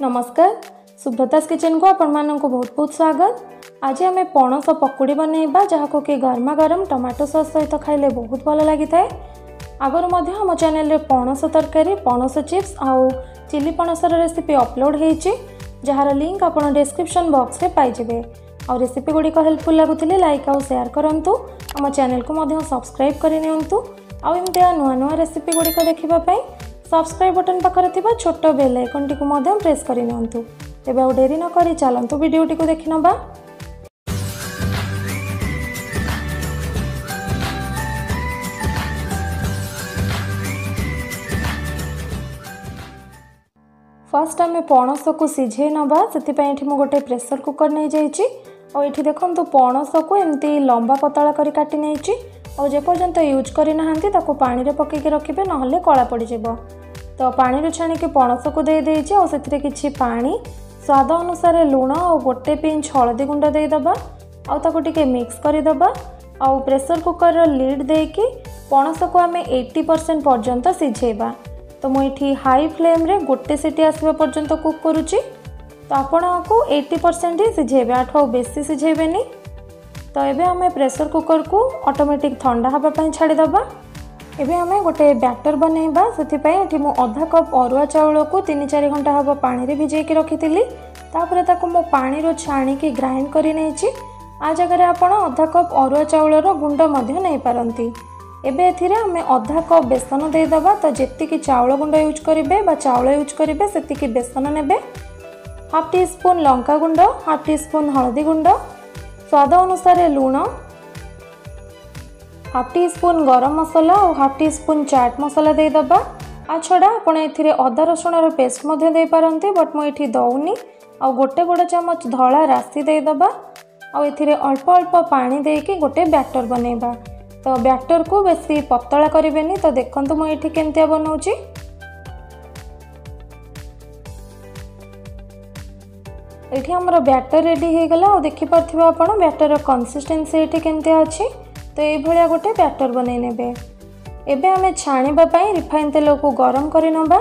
ନମସ୍କାର ସୁବ୍ରତାସ୍ କିଚେନ୍କୁ ଆପଣମାନଙ୍କୁ ବହୁତ ବହୁତ ସ୍ୱାଗତ ଆଜି ଆମେ ପଣସ ପକୁଡ଼ି ବନେଇବା ଯାହାକୁ କି ଗରମା ଗରମ ଟମାଟୋ ସସ୍ ସହିତ ଖାଇଲେ ବହୁତ ଭଲ ଲାଗିଥାଏ ଆଗରୁ ମଧ୍ୟ ଆମ ଚ୍ୟାନେଲରେ ପଣସ ତରକାରୀ ପଣସ ଚିପ୍ସ ଆଉ ଚିଲି ପଣସର ରେସିପି ଅପଲୋଡ଼ ହେଇଛି ଯାହାର ଲିଙ୍କ୍ ଆପଣ ଡେସ୍କ୍ରିପସନ୍ ବକ୍ସରେ ପାଇଯିବେ ଆଉ ରେସିପି ଗୁଡ଼ିକ ହେଲ୍ପଫୁଲ୍ ଲାଗୁଥିଲେ ଲାଇକ୍ ଆଉ ସେୟାର କରନ୍ତୁ ଆମ ଚ୍ୟାନେଲକୁ ମଧ୍ୟ ସବସ୍କ୍ରାଇବ୍ କରିନିଅନ୍ତୁ ଆଉ ଏମିତିଆ ନୂଆ ନୂଆ ରେସିପି ଗୁଡ଼ିକ ଦେଖିବା ପାଇଁ ସବସ୍କ୍ରାଇବ୍ ବଟନ୍ ପାଖରେ ଥିବା ଛୋଟ ବେଲ୍ ଆଇକନ୍ଟିକୁ ମଧ୍ୟ ପ୍ରେସ୍ କରିନିଅନ୍ତୁ ତେବେ ଆଉ ଡେରି ନକରି ଚାଲନ୍ତୁ ଭିଡ଼ିଓଟିକୁ ଦେଖିନେବା ଫାର୍ଷ୍ଟ ଆମେ ପଣସକୁ ସିଝେଇ ନେବା। ସେଥିପାଇଁ ଏଠି ମୁଁ ଗୋଟେ ପ୍ରେସର କୁକର ନେଇଯାଇଛି। ଆଉ ଏଠି ଦେଖନ୍ତୁ ପଣସକୁ ଏମିତି ଲମ୍ବା ପତଳା କରି କାଟି ନେଇଛି। ଆଉ ଯେପର୍ଯ୍ୟନ୍ତ ୟୁଜ୍ କରିନାହାନ୍ତି ତାକୁ ପାଣିରେ ପକାଇକି ରଖିବେ ନହେଲେ କଳା ପଡ଼ିଯିବ। ତ ପାଣିରୁ ଛାଣିକି ପଣସକୁ ଦେଇଦେଇଛି ଆଉ ସେଥିରେ କିଛି ପାଣି ସ୍ୱାଦ ଅନୁସାରେ ଲୁଣ ଆଉ ଗୋଟେ ପିଞ୍ଚ ହଳଦୀ ଗୁଣ୍ଡ ଦେଇଦେବା। ଆଉ ତାକୁ ଟିକେ ମିକ୍ସ କରିଦେବା। ଆଉ ପ୍ରେସର କୁକରର ଲିଡ୍ ଦେଇକି ପଣସକୁ ଆମେ ଏଇଟି ପରସେଣ୍ଟ ପର୍ଯ୍ୟନ୍ତ ସିଝେଇବା। ତ ମୁଁ ଏଠି ହାଇ ଫ୍ଲେମ୍ରେ ଗୋଟେ ସିଟି ଆସିବା ପର୍ଯ୍ୟନ୍ତ କୁକ୍ କରୁଛି। ତ ଆପଣଙ୍କୁ ଏଇଟି ପରସେଣ୍ଟ ହିଁ ସିଝେଇବେ ଆଠୁ ଆଉ ବେଶୀ ସିଝେଇବେନି। ତ ଏବେ ଆମେ ପ୍ରେସର କୁକରକୁ ଅଟୋମେଟିକ୍ ଥଣ୍ଡା ହେବା ପାଇଁ ଛାଡ଼ିଦେବା। ଏବେ ଆମେ ଗୋଟେ ବ୍ୟାଟର ବନେଇବା ସେଥିପାଇଁ ଏଠି ମୁଁ ଅଧା କପ୍ ଅରୁଆ ଚାଉଳକୁ ତିନି ଚାରି ଘଣ୍ଟା ହେବ ପାଣିରେ ଭିଜେଇକି ରଖିଥିଲି। ତାପରେ ତାକୁ ମୁଁ ପାଣିରୁ ଛାଣିକି ଗ୍ରାଇଣ୍ଡ କରି ନେଇଛି। ଆ ଜାଗାରେ ଆପଣ ଅଧା କପ୍ ଅରୁଆ ଚାଉଳର ଗୁଣ୍ଡ ମଧ୍ୟ ନେଇପାରନ୍ତି। ଏବେ ଏଥିରେ ଆମେ ଅଧା କପ୍ ବେସନ ଦେଇଦେବା ତ ଯେତିକି ଚାଉଳ ଗୁଣ୍ଡ ୟୁଜ୍ କରିବେ ବା ଚାଉଳ ୟୁଜ୍ କରିବେ ସେତିକି ବେସନ ନେବେ। ହାଫ୍ ଟି ସ୍ପୁନ୍ ଲଙ୍କା ଗୁଣ୍ଡ ହାଫ୍ ଟି ସ୍ପୁନ୍ ହଳଦୀ ଗୁଣ୍ଡ ସ୍ୱାଦ ଅନୁସାରେ ଲୁଣ ହାଫ୍ ଟି ସ୍ପୁନ୍ ଗରମ ମସଲା ଆଉ ହାଫ୍ ଟି ସ୍ପୁନ୍ ଚାଟ୍ ମସଲା ଦେଇଦେବା ଆ ଛଡ଼ା ଆପଣ ଏଥିରେ ଅଦା ରସୁଣର ପେଷ୍ଟ ମଧ୍ୟ ଦେଇପାରନ୍ତି ବଟ୍ ମୁଁ ଏଠି ଦେଉନି। ଆଉ ଗୋଟେ ବଡ଼ ଚାମଚ ଧଳା ରାଶି ଦେଇଦେବା ଆଉ ଏଥିରେ ଅଳ୍ପ ଅଳ୍ପ ପାଣି ଦେଇକି ଗୋଟେ ବ୍ୟାଟର ବନେଇବା। ତ ବ୍ୟାଟରକୁ ବେଶୀ ପତଳା କରିବେନି। ତ ଦେଖନ୍ତୁ ମୁଁ ଏଠି କେମିତିଆ ବନାଉଛି। ଏଠି ଆମର ବ୍ୟାଟର ରେଡ଼ି ହେଇଗଲା। ଆଉ ଦେଖିପାରୁଥିବେ ଆପଣ ବ୍ୟାଟରର କନସିଷ୍ଟେନ୍ସି ଏଠି କେମିତିଆ ଅଛି? ତ ଏଇଭଳିଆ ଗୋଟେ ବ୍ୟାଟର ବନେଇ ନେବେ। ଏବେ ଆମେ ଛାଣିବା ପାଇଁ ରିଫାଇନ୍ ତେଲକୁ ଗରମ କରି ନେବା।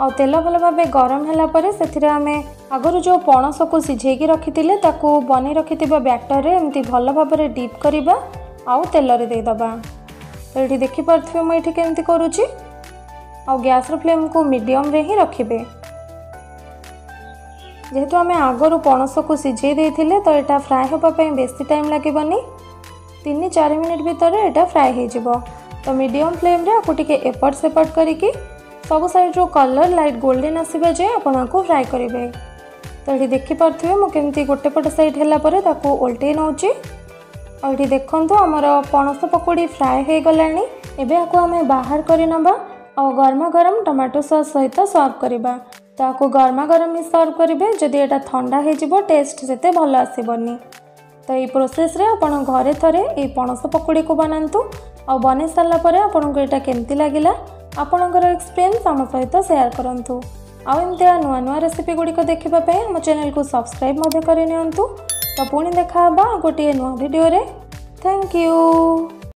ଆଉ ତେଲ ଭଲ ଭାବେ ଗରମ ହେଲା ପରେ ସେଥିରେ ଆମେ ଆଗରୁ ଯେଉଁ ପଣସକୁ ସିଝେଇକି ରଖିଥିଲେ ତାକୁ ବନେଇ ରଖିଥିବା ବ୍ୟାଟରରେ ଏମିତି ଭଲ ଭାବରେ ଡିପ୍ କରିବା ଆଉ ତେଲରେ ଦେଇଦେବା। ତ ଏଠି ଦେଖିପାରୁଥିବେ ମୁଁ ଏଠି କେମିତି କରୁଛି? ଆଉ ଗ୍ୟାସ୍ର ଫ୍ଲେମ୍କୁ ମିଡ଼ିୟମ୍ରେ ହିଁ ରଖିବେ। ଯେହେତୁ ଆମେ ଆଗରୁ ପଣସକୁ ସିଝେଇ ଦେଇଥିଲେ ତ ଏଇଟା ଫ୍ରାଏ ହେବା ପାଇଁ ବେଶୀ ଟାଇମ୍ ଲାଗିବନି। ତିନି ଚାରି ମିନିଟ୍ ଭିତରେ ଏଇଟା ଫ୍ରାଏ ହେଇଯିବ। ତ ମିଡ଼ିୟମ୍ ଫ୍ଲେମ୍ରେ ଆକୁ ଟିକେ ଏପଟ ସେପଟ କରିକି ସବୁ ସାଇଡ଼୍ରୁ କଲର୍ ଲାଇଟ୍ ଗୋଲ୍ଡେନ୍ ଆସିବା ଯାଏ ଆପଣ ଆକୁ ଫ୍ରାଏ କରିବେ। ତ ଏଠି ଦେଖିପାରୁଥିବେ ମୁଁ କେମିତି ଗୋଟେ ପଟ ସାଇଡ଼୍ ହେଲା ପରେ ତାକୁ ଓଲଟେଇ ନେଉଛି। ଆଉ ଏଠି ଦେଖନ୍ତୁ ଆମର ପଣସ ପକୁଡ଼ି ଫ୍ରାଏ ହେଇଗଲାଣି। ଏବେ ଆକୁ ଆମେ ବାହାର କରି ନେବା ଆଉ ଗରମା ଗରମ ଟମାଟୋ ସସ୍ ସହିତ ସର୍ଭ କରିବା। ତ ଆକୁ ଗରମା ଗରମ ହିଁ ସର୍ଭ କରିବେ ଯଦି ଏଇଟା ଥଣ୍ଡା ହେଇଯିବ ଟେଷ୍ଟ ସେତେ ଭଲ ଆସିବନି। ତ ଏଇ ପ୍ରୋସେସ୍ରେ ଆପଣ ଘରେ ଥରେ ଏଇ ପଣସ ପକୁଡ଼ିକୁ ବନାନ୍ତୁ। ଆଉ ବନେଇ ସାରିଲା ପରେ ଆପଣଙ୍କୁ ଏଇଟା କେମିତି ଲାଗିଲା ଆପଣଙ୍କର ଏକ୍ସପିରିଏନ୍ସ ଆମ ସହିତ ସେୟାର କରନ୍ତୁ। ଆଉ ଏମିତିଆ ନୂଆ ନୂଆ ରେସିପି ଗୁଡ଼ିକ ଦେଖିବା ପାଇଁ ଆମ ଚ୍ୟାନେଲକୁ ସବସ୍କ୍ରାଇବ୍ ମଧ୍ୟ କରିନିଅନ୍ତୁ। ତ ପୁଣି ଦେଖା ହେବା ଗୋଟିଏ ନୂଆ ଭିଡ଼ିଓରେ ଥ୍ୟାଙ୍କ ୟୁ